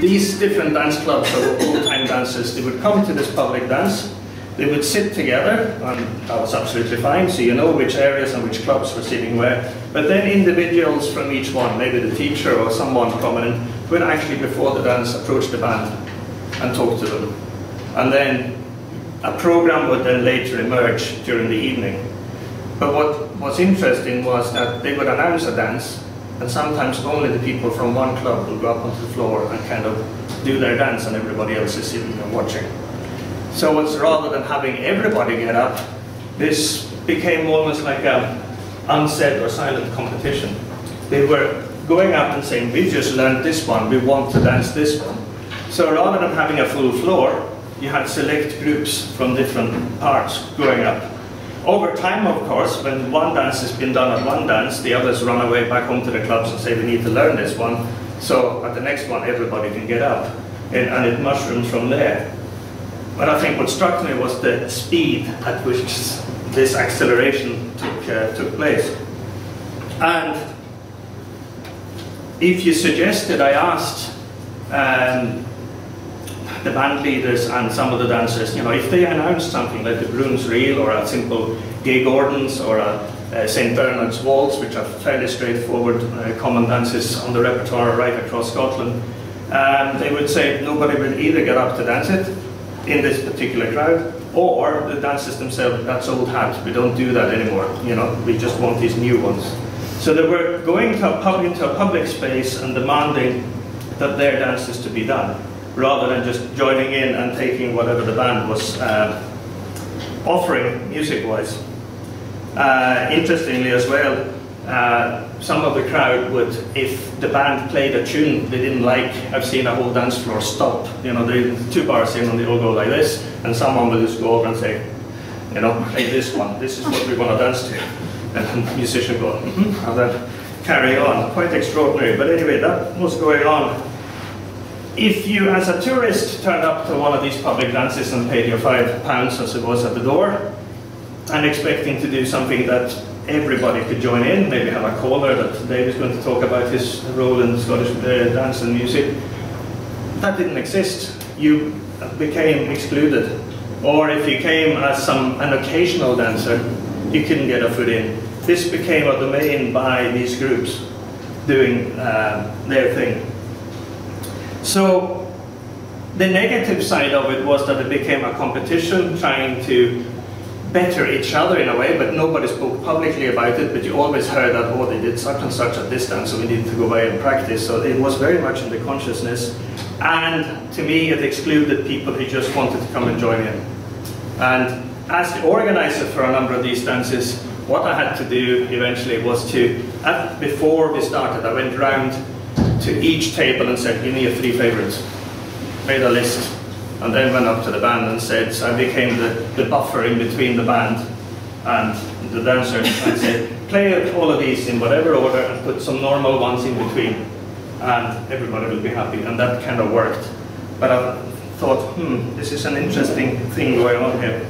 these different dance clubs of old-time dancers, they would come to this public dance, they would sit together, and that was absolutely fine, so you know which areas and which clubs were sitting where. But then individuals from each one, maybe the teacher or someone prominent, would actually, before the dance, approach the band and talk to them. And then a program would then later emerge during the evening. But what was interesting was that they would announce a dance, and sometimes only the people from one club will go up onto the floor and kind of do their dance, and everybody else is sitting and watching. So it's rather than having everybody get up, this became almost like a unsaid or silent competition. They were going up and saying, we just learned this one, we want to dance this one. So rather than having a full floor, you had select groups from different parts going up. Over time, of course, when one dance has been done at one dance, the others run away back home to the clubs and say, we need to learn this one. So at the next one, everybody can get up. And, and it mushrooms from there. But I think what struck me was the speed at which this acceleration took, uh, took place. And if you suggested, I asked um, the band leaders and some of the dancers, you know, if they announced something like the Broom's Reel or a simple Gay Gordon's or a, a St. Bernard's Waltz, which are fairly straightforward uh, common dances on the repertoire right across Scotland, um, they would say nobody will either get up to dance it in this particular crowd, or the dancers themselves, that's old hat, we don't do that anymore, you know, we just want these new ones. So they were going to a into a public space and demanding that their dances to be done, rather than just joining in and taking whatever the band was uh, offering music-wise. Uh, interestingly as well, uh, some of the crowd would, if the band played a tune they didn't like, I've seen a whole dance floor stop. You know, the two bars in and they all go like this, and someone will just go over and say, you know, play this one, this is what we want to dance to. And the musician go, mm -hmm, and then carry on. Quite extraordinary. But anyway, that was going on. If you, as a tourist, turned up to one of these public dances and paid your five pounds as it was at the door, and expecting to do something that everybody could join in, maybe have a caller that Dave is going to talk about his role in Scottish uh, dance and music. That didn't exist. You became excluded. Or if you came as some an occasional dancer, you couldn't get a foot in. This became a domain by these groups doing uh, their thing. So the negative side of it was that it became a competition trying to better each other in a way, but nobody spoke publicly about it, but you always heard that, oh, they did such and such at this dance, so we needed to go away and practice. So it was very much in the consciousness. And to me, it excluded people who just wanted to come and join in. And as the organizer for a number of these dances, what I had to do eventually was to, before we started, I went round to each table and said, give me your three favorites. Made a list and then went up to the band and said, so I became the, the buffer in between the band and the dancers and said, play all of these in whatever order and put some normal ones in between and everybody will be happy. And that kind of worked. But I thought, hmm, this is an interesting thing going on here.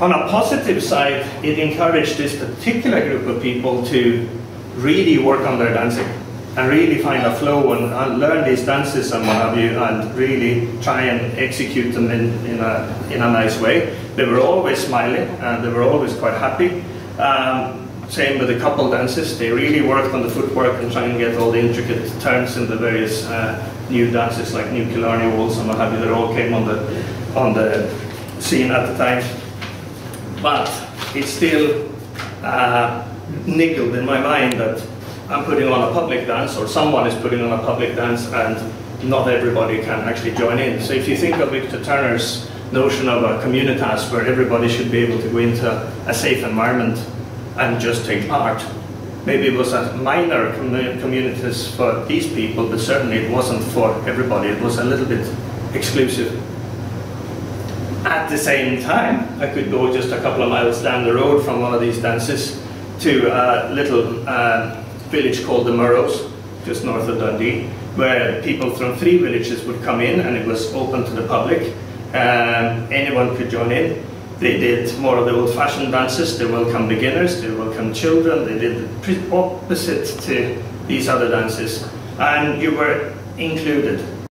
On a positive side, it encouraged this particular group of people to really work on their dancing and really find a flow and, and, learn these dances and what have you and really try and execute them in, in, a, in a nice way. They were always smiling and they were always quite happy. Um, same with the couple dances, they really worked on the footwork and trying to get all the intricate turns in the various uh, new dances like New Killarney Waltz and what have you that all came on the, on the scene at the time. But it still uh, niggled in my mind that I'm putting on a public dance or someone is putting on a public dance and not everybody can actually join in. So if you think of Victor Turner's notion of a communitas where everybody should be able to go into a safe environment and just take part, maybe it was a minor communitas for these people, but certainly it wasn't for everybody. It was a little bit exclusive. At the same time, I could go just a couple of miles down the road from one of these dances to a little uh, village called the Murroes, just north of Dundee, where people from three villages would come in and it was open to the public. Um, anyone could join in. They did more of the old-fashioned dances. They welcomed beginners, they welcomed children. They did the opposite to these other dances. And you were included.